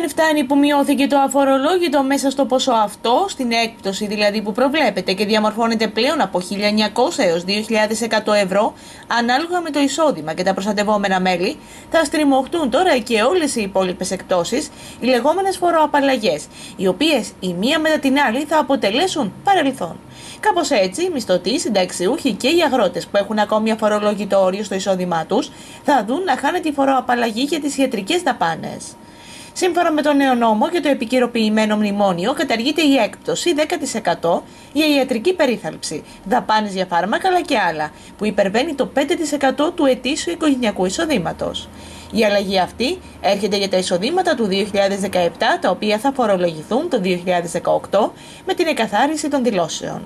Δεν φτάνει που μειώθηκε το αφορολόγητο μέσα στο ποσό αυτό, στην έκπτωση δηλαδή που προβλέπεται και διαμορφώνεται πλέον από 1.900 έως 2.100 ευρώ, ανάλογα με το εισόδημα και τα προστατευόμενα μέλη, θα στριμωχτούν τώρα και όλες οι υπόλοιπες εκτόσεις, οι λεγόμενες φοροαπαλλαγές, οι οποίες η μία μετά την άλλη θα αποτελέσουν παρελθόν. Κάπως έτσι, οι μισθωτοί, συνταξιούχοι και οι αγρότες που έχουν ακόμη αφορολόγητο όριο στο εισόδημά τους θα δουν να χάνεται η φοροαπαλλαγή για τις ιατρικές δαπάνες. Σύμφωνα με τον νέο νόμο και το επικαιροποιημένο μνημόνιο, καταργείται η έκπτωση 10% για ιατρική περίθαλψη, δαπάνες για φάρμακα αλλά και άλλα, που υπερβαίνει το 5% του ετήσιου οικογενειακού εισοδήματος. Η αλλαγή αυτή έρχεται για τα εισοδήματα του 2017, τα οποία θα φορολογηθούν το 2018 με την εκαθάριση των δηλώσεων.